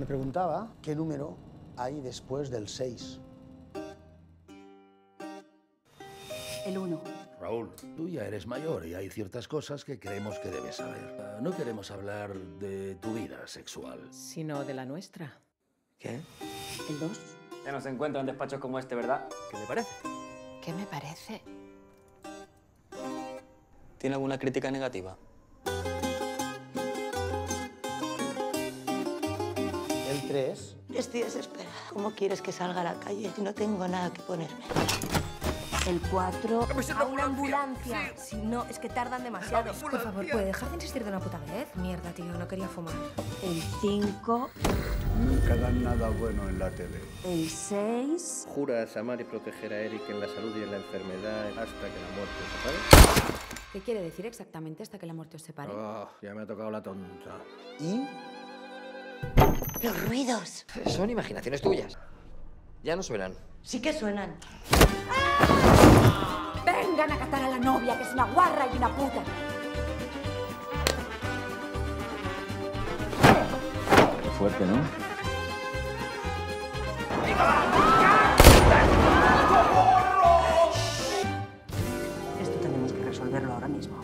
Me preguntaba qué número hay después del 6. El 1. Raúl, tú ya eres mayor y hay ciertas cosas que creemos que debes saber. Ah, No queremos hablar de tu vida sexual. sino de la nuestra. ¿Qué? El 2. Ya no se encuentra en despachos como este, ¿verdad? ¿Qué le parece? ¿Qué me parece? ¿Tiene alguna crítica negativa? El 3. Estoy desesperada. ¿Cómo quieres que salga a la calle si no tengo nada que ponerme? El 4. A una ambulancia. Si no, es que tardan demasiado. Por favor, ¿puede dejar de insistir de una puta vez? Mierda, tío, no quería fumar. El 5. Nunca dan nada bueno en la tele. El 6. Juras amar y proteger a Eric en la salud y en la enfermedad hasta que la muerte os separe. ¿Qué quiere decir exactamente hasta que la muerte os separe? Oh, ya me ha tocado la tonta. Y los ruidos. Son imaginaciones tuyas. Ya no suenan. Sí que suenan. ¡Ah! Vengan a catar a la novia, que es una guarra y una puta. Qué fuerte, ¿no? Esto tenemos que resolverlo ahora mismo.